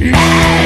Yeah.